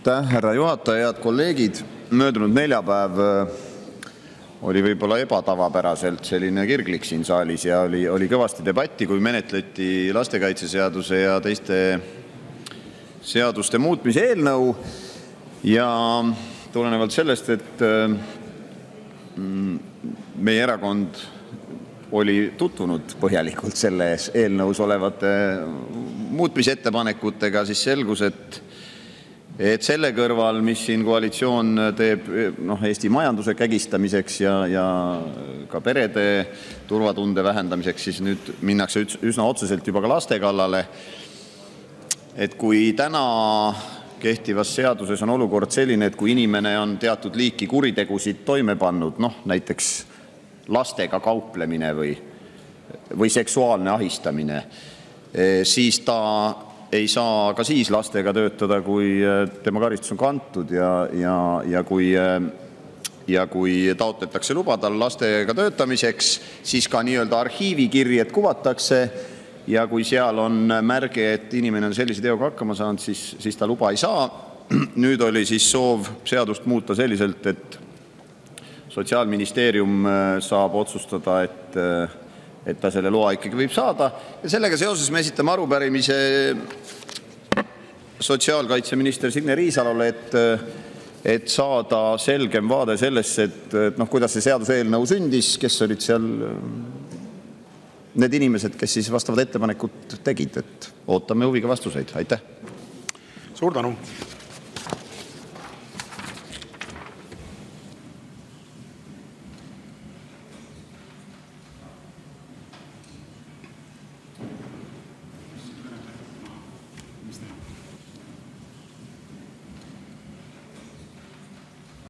Aitäh, härra juhataja! Head kolleegid! Möödunud neljapäev oli võib-olla ebatavapäraselt kirglik siin saalis ja oli kõvasti debatti, kui menetleti lastekaitseseaduse ja teiste seaduste muutmise eelnõu. Tulenevalt sellest, et meie erakond oli tutvunud põhjalikult selles eelnõus olevate muutmisettepanekutega, selgus, et selle kõrval, mis koalitsioon teeb Eesti majanduse kägistamiseks ja ka perede turvatunde vähendamiseks, nüüd minnakse üsna otseselt juba ka laste kallale. Kui kehtivas seaduses on olukord selline, et kui inimene on teatud liiki kuritegusid toime pannud, näiteks lastega kauplemine või seksuaalne ahistamine, siis ta ei saa ka siis lastega töötada, kui tema karistus on kantud ja kui taotletakse luba lastega töötamiseks, siis ka nii-öelda arhiivikirjed kuvatakse ja kui seal on märge, et inimene on sellise teoga hakkama saanud, siis ta luba ei saa. Nüüd oli soov seadust muuta selliselt, et Sotsiaalministeerium saab otsustada, et ta selle loa ikkagi võib saada. Sellega seoses me esitame arupärimise sotsiaalkaitseminister Signe Riisalole, et saada selgem vaade sellesse, kuidas see seaduseelnõu sündis, kes olid need inimesed, kes vastavad ettepanekud tegid. Ootame huviga vastuseid. Aitäh! Suur tänu!